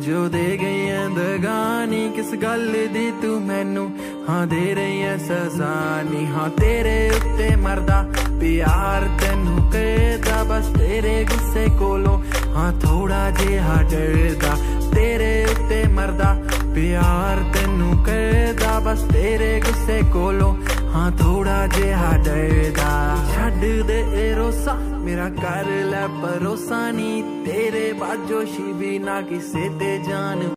ਜੋ ਦੇ ਗਈ ਐ ਦਗਾਨੀ, ਕਿਸ ਗੱਲ ਦੀ ਤੂੰ ਮੈਨੂੰ ਹਾਂ ਦੇ ਰਹੀ ਐ ਸਜ਼ਾ ਨਹੀਂ ਹਾਂ ਤੇਰੇ ਉੱਤੇ ਮਰਦਾ, ਪਿਆਰ ਤੈਨੂੰ ਕਰਦਾ ਬਸ ਤੇਰੇ ਗੁੱਸੇ ਕੋਲੋਂ ਹਾਂ ਥੋੜਾ ਜਿਹਾ ਡਰਦਾ। ਤੇਰੇ ਉੱਤੇ ਮਰਦਾ, ਪਿਆਰ ਤੈਨੂੰ ਕਰਦਾ ਬਸ ਤੇਰੇ ਗੁੱਸੇ ਕੋਲੋਂ, ਹਾਂ ਥੋੜਾ ਜਿਹਾ ਡਰਦਾ। ਛੱਡ ਦੇ ਇਹ ਰੋਸਾ, ਮੇਰਾ ਕਰ ਲੈ ਪਰੋਸਾ ਨਹੀਂ ਤੇਰੇ ਬਾਜੋ ਸ਼ੀ ਵੀ ਨਾ ਕਿਸੇ ਤੇ ਜਾਨ।